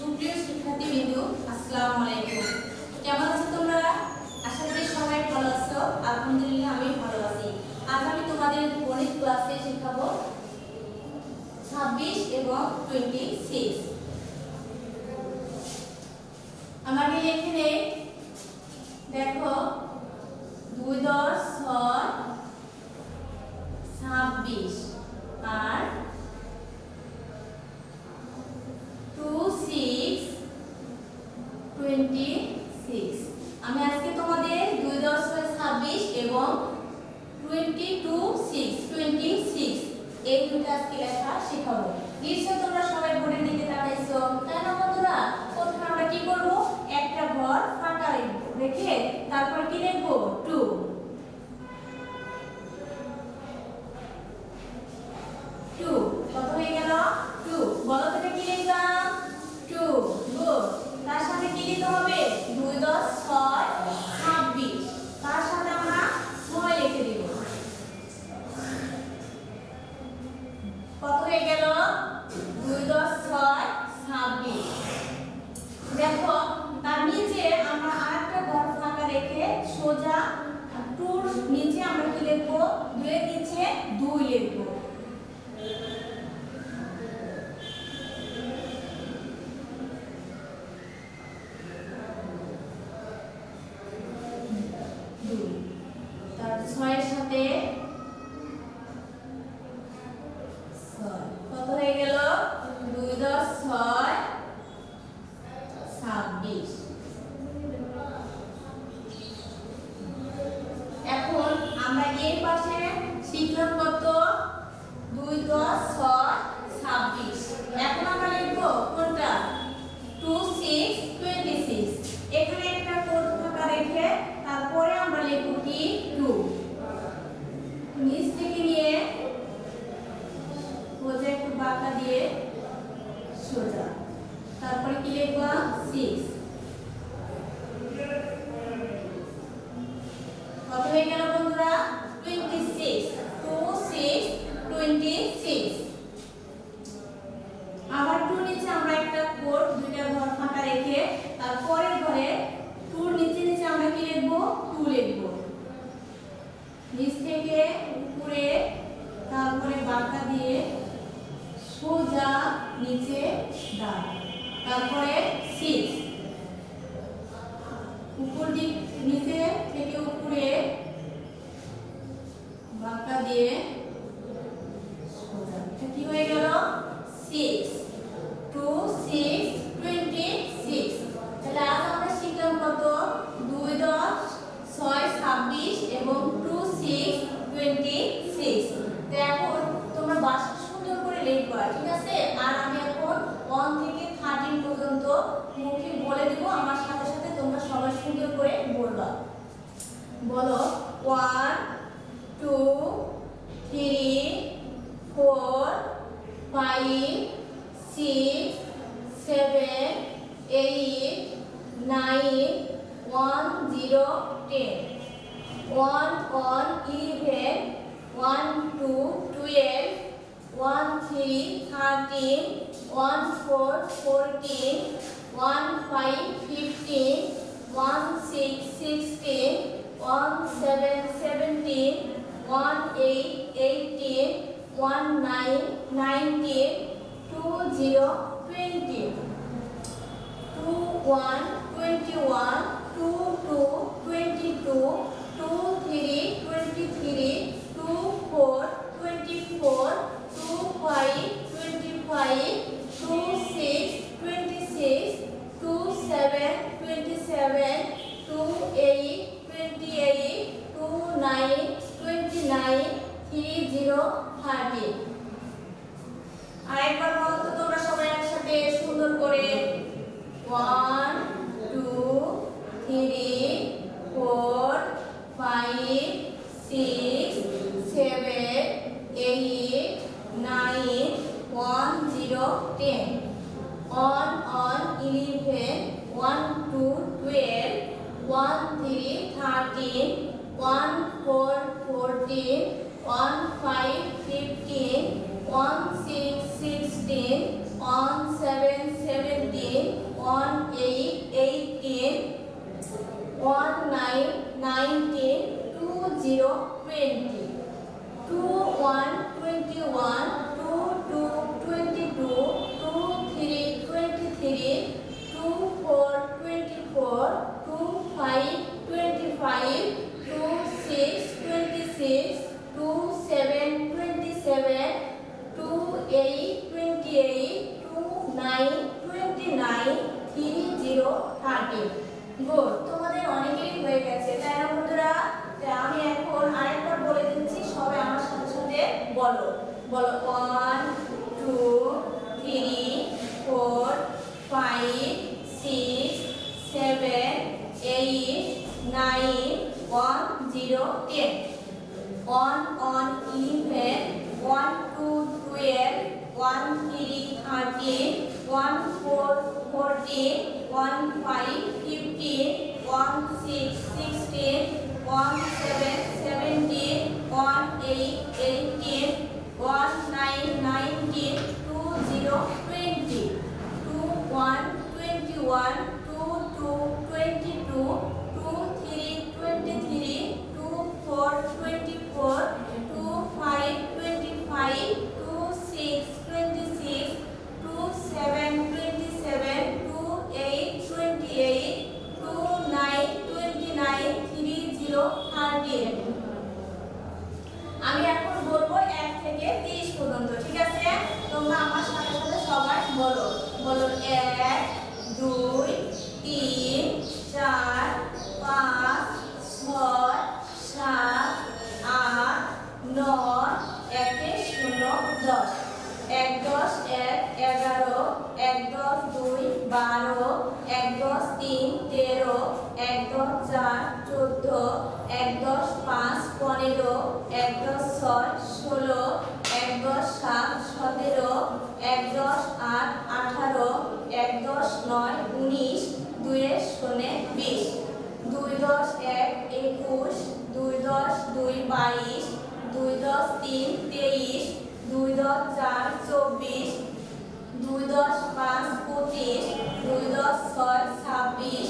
সুপ্রিয় শিক্ষার্থীবৃন্দ, আসসালামু আলাইকুম। কেমন আছো তোমরা? আশা করি সবাই ভালো আছো। আলহামদুলিল্লাহ আমি ভালো আছি। আজ আমি তোমাদের গণিত ক্লাসে শেখাবো 26 এবং 26 লিখে নেই দেখো, দুই দশ ছয় ছাব্বিশ আর টু সিক্স টোয়েন্টি সিক্স আমি আজকে তোমাদের দুই দশ ছয় ছাব্বিশ এবং twenty two six twenty six এই দুইটা আজকে লেখা শেখাবো নিশ্চয় তোমরা সবাই বোর্ডের দিকে তাকাইছো তাই না বন্ধুরা প্রথমে আমরা কি করব একটা ঘর ফাঁকা রাখব রেখে তারপর কি লিখব টু টু কত হয়ে গেল টু বলো তো এটা কি লিখলাম টু গুড তার সাথে কি লিখতে হবে দুই দশ ছয় ছাব্বিশ তার সাথে আমরা ছয় লিখে দিব কত হয়ে গেল দুই দশ ছয় ছাব্বিশ দেখো তার নিচে আমরা আরেকটা ঘর ফাঁকা রেখে সোজা টুর নিচে আমরা কি লিখব দুইয়ের নিচে দুই লিখব দুই তার ছয়ের সাথে ছয় কত হয়ে গেল দুই দশ ছয় ছাব্বিশ এখন আমরা এর পাশে শিখলাম কত? দুই দশ ছয় ছাব্বিশ। এখন আমরা লিখব কোনটা? Two six twenty six. এখানে একটা ফাঁকা রেখে তারপরে আমরা লিখব কি? টু। নিচ থেকে নিয়ে সোজা একটু দিয়ে সোজা। তারপরে কি লিখব? সিক্স কত হয়ে গেল বন্ধুরা twenty six two six twenty six আবার টু নিচে আমরা একটা কোড দুইটা ঘর ফাঁকা রেখে তারপরের ঘরে টুর নিচে নিচে আমরা কি লিখব টু লিখব নিচ থেকে উপরে তারপরে বাঁকা দিয়ে সোজা নিচে ডান তারপরে সিক্স উপর দিক নিচে থেকে উপরে বাঁকা দিয়ে बोलो। One two three four five six seven eight nine one zero ten one one eleven one two twelve one three thirteen one four fourteen one five fifteen one six sixteen 1, 7, 17, 1, 8, 18, 1, 9, 19, 2, 0, 20, 2, 1, 21, 2, 2, 22, 2, 3, 23, 2, 4, 24, 2, 5, 25, 2, 6, three zero thirty আরেকবার বলতো তোমরা সবাই একসাথে সুন্দর করে। One zero thirteen good তোমাদের অনেকেরই হয়ে গেছে। তাই না বন্ধুরা? আমি এখন আরেকবার বলে দিচ্ছি, সবাই আমার সাথে সাথে বলো। বলো one two three four five six seven eight nine one zero ten one one eleven one two twelve one three thirteen one four fourteen 1, 5, 15, 1, 6, 16, 1, 7, 17, 1, 8, 18, 1, 9, 19, 2, 0, 20, 2, 1, 21, 2, 2, 22, তেরো, এক দশ চার, চোদ্দ, এক দশ পাঁচ, পনেরো, এক দশ ছয়, ষোলো, এক দশ সাত, সতেরো, এক দশ আট, আঠারো, এক দশ নয়, উনিশ দুয়ের শূন্য বিশ, দুই দশ এক, একুশ, দুই দশ দুই, বাইশ, দুই দশ তিন, তেইশ, দুই দশ চার, চব্বিশ দুই দশ পাঁচ পঁচিশ দুই দশ ছয় ছাব্বিশ